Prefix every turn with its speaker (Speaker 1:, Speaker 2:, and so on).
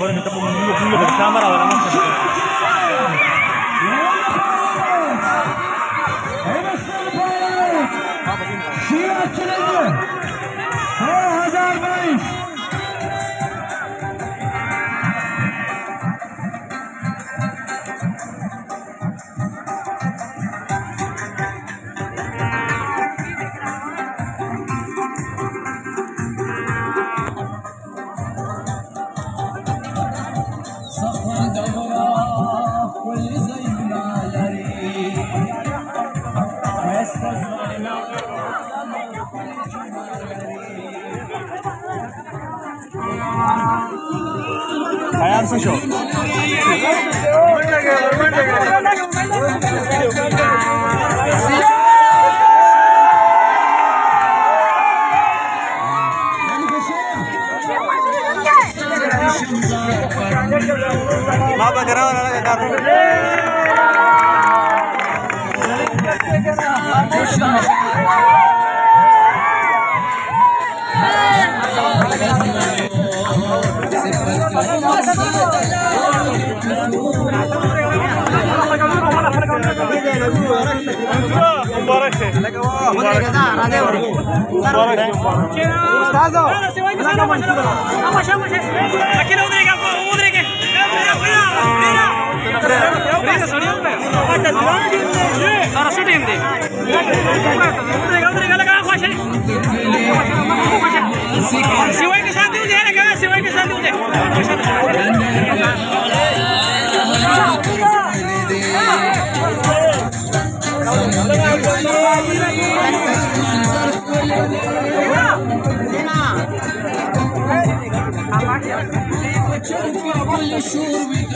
Speaker 1: Orang kita pun mungkin bersama lah orang. I Sancho. Baba kerawa na. Si voy Çabuk abone şur bir